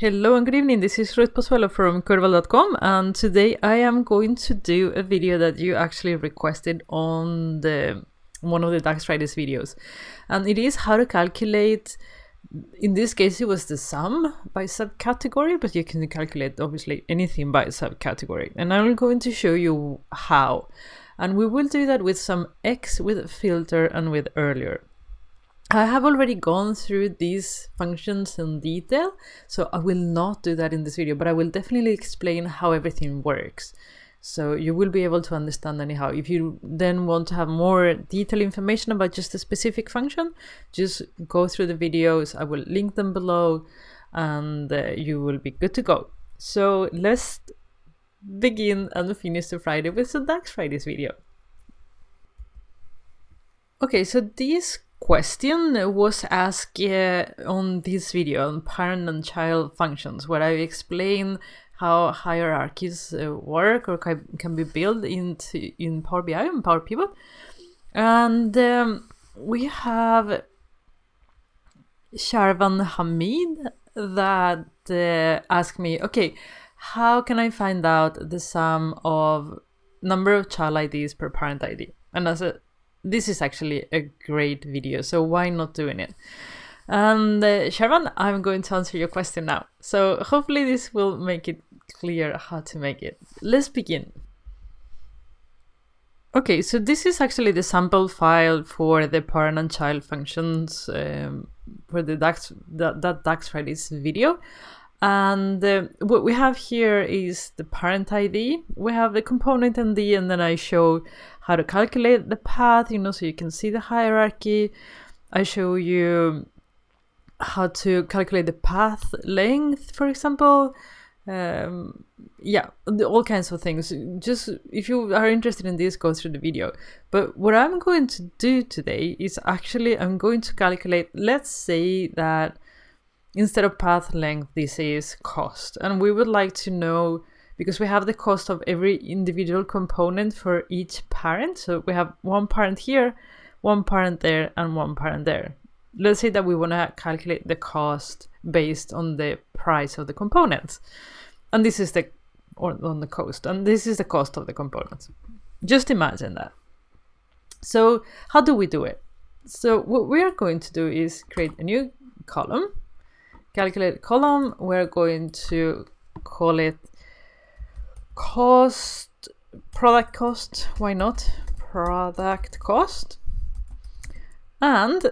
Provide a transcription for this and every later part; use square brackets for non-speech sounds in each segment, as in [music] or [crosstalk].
Hello and good evening, this is Ruth Pozuelo from Curbal.com and today I am going to do a video that you actually requested on the one of the Dax Fridays videos. And it is how to calculate in this case it was the sum by subcategory but you can calculate obviously anything by subcategory. And I'm going to show you how. And we will do that with some X with filter and with earlier I have already gone through these functions in detail, so I will not do that in this video, but I will definitely explain how everything works. So you will be able to understand anyhow. If you then want to have more detailed information about just a specific function, just go through the videos. I will link them below and uh, you will be good to go. So let's begin and finish the Friday with the Dax Fridays video. Okay, so these question was asked uh, on this video on parent and child functions where I explain how hierarchies uh, work or can be built into in Power BI and Power Pivot. And um, we have Sharvan Hamid that uh, asked me, okay, how can I find out the sum of number of child IDs per parent ID? And as a this is actually a great video, so why not doing it? And uh, Sharon, I'm going to answer your question now. So hopefully this will make it clear how to make it. Let's begin. Okay, so this is actually the sample file for the parent and child functions um, for the DAX, that, that DAX Fridays video. And uh, what we have here is the parent ID. We have the component ID, and then I show how to calculate the path, you know, so you can see the hierarchy. I show you how to calculate the path length, for example. Um, yeah, all kinds of things. Just if you are interested in this, go through the video. But what I'm going to do today is actually I'm going to calculate, let's say that instead of path length, this is cost. And we would like to know, because we have the cost of every individual component for each parent. So we have one parent here, one parent there, and one parent there. Let's say that we want to calculate the cost based on the price of the components. And this is the, or on the cost, and this is the cost of the components. Just imagine that. So how do we do it? So what we are going to do is create a new column calculate column, we're going to call it cost, product cost, why not? Product cost. And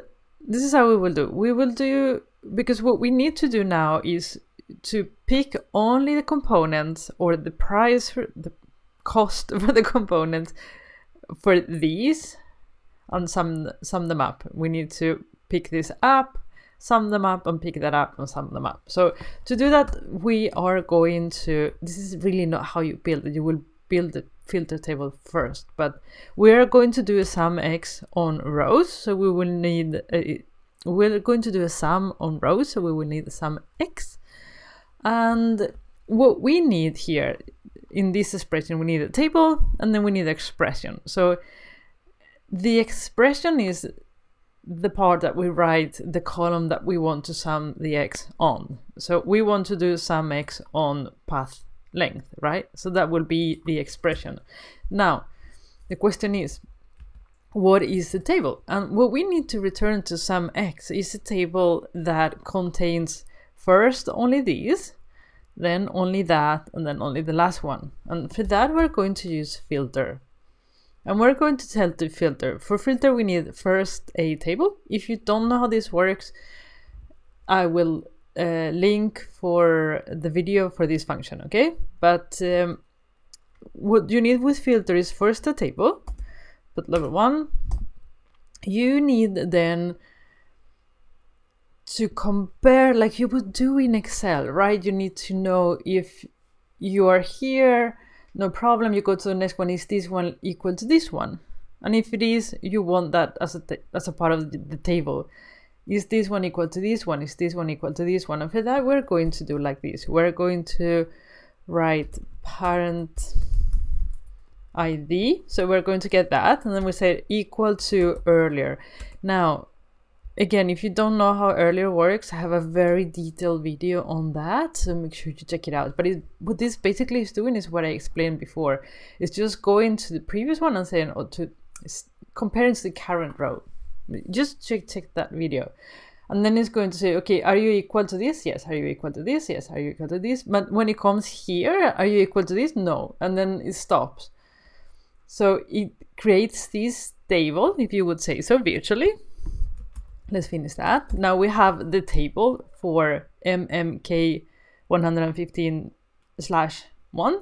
this is how we will do. We will do, because what we need to do now is to pick only the components or the price for the cost [laughs] for the components for these and sum, sum them up. We need to pick this up sum them up and pick that up and sum them up. So to do that, we are going to, this is really not how you build it. You will build the filter table first, but we are going to do a sum x on rows. So we will need, a, we're going to do a sum on rows. So we will need a sum x. And what we need here in this expression, we need a table and then we need an expression. So the expression is the part that we write the column that we want to sum the x on. So we want to do sum x on path length, right? So that will be the expression. Now, the question is, what is the table? And what we need to return to sum x is a table that contains first only these, then only that, and then only the last one. And for that, we're going to use filter. And we're going to tell the filter. For filter, we need first a table. If you don't know how this works, I will uh, link for the video for this function, okay? But um, what you need with filter is first a table, but level one. You need then to compare like you would do in Excel, right? You need to know if you are here no problem, you go to the next one, is this one equal to this one? And if it is, you want that as a, as a part of the, the table. Is this one equal to this one? Is this one equal to this one? And for that, we're going to do like this. We're going to write parent ID. So we're going to get that. And then we say equal to earlier. Now, again, if you don't know how Earlier works, I have a very detailed video on that, so make sure you check it out. But it, what this basically is doing is what I explained before. It's just going to the previous one and saying, or to comparing to the current row. Just check check that video. And then it's going to say, okay, are you equal to this? Yes. Are you equal to this? Yes. Are you equal to this? But when it comes here, are you equal to this? No. And then it stops. So it creates this table, if you would say so, virtually. Let's finish that. Now we have the table for MMK 115 slash 1.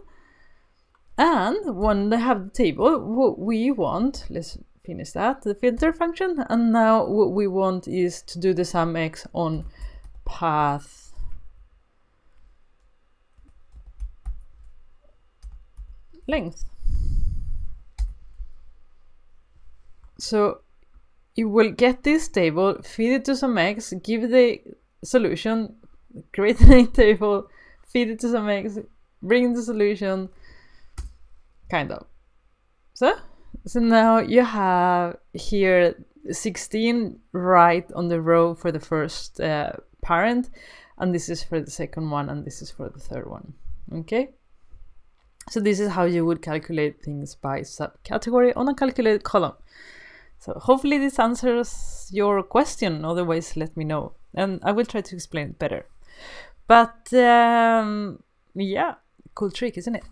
And when they have the table, what we want, let's finish that, the filter function. And now what we want is to do the sum x on path length. So you will get this table, feed it to SUMX, give the solution, create [laughs] a table, feed it to SUMX, bring the solution, kind of. So, so now you have here 16 right on the row for the first uh, parent, and this is for the second one, and this is for the third one. Okay? So this is how you would calculate things by subcategory on a calculated column. So hopefully this answers your question. Otherwise, let me know, and I will try to explain it better. But um, yeah, cool trick, isn't it?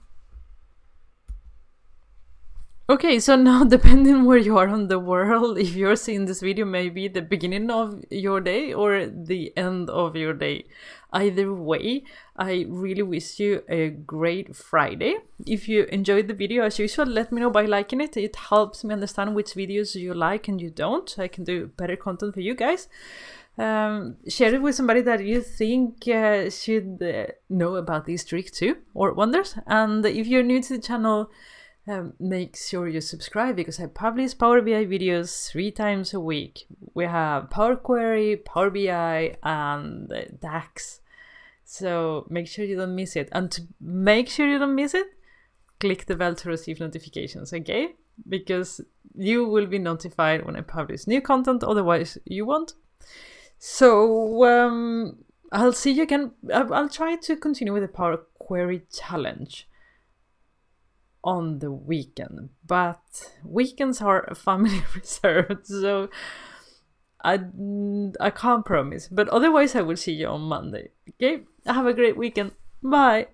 Okay, so [laughs] now depending where you are on the world, [laughs] if you're seeing this video, maybe the beginning of your day or the end of your day. Either way, I really wish you a great Friday. If you enjoyed the video, as usual, let me know by liking it. It helps me understand which videos you like and you don't. I can do better content for you guys. Um, share it with somebody that you think uh, should uh, know about these tricks too or wonders. And if you're new to the channel, um, make sure you subscribe because I publish Power BI videos three times a week. We have Power Query, Power BI, and DAX. So make sure you don't miss it. And to make sure you don't miss it, click the bell to receive notifications, okay? Because you will be notified when I publish new content, otherwise, you won't. So um, I'll see you again. I'll try to continue with the Power Query challenge on the weekend, but weekends are family [laughs] reserved, so I I can't promise. But otherwise, I will see you on Monday. Okay, have a great weekend. Bye.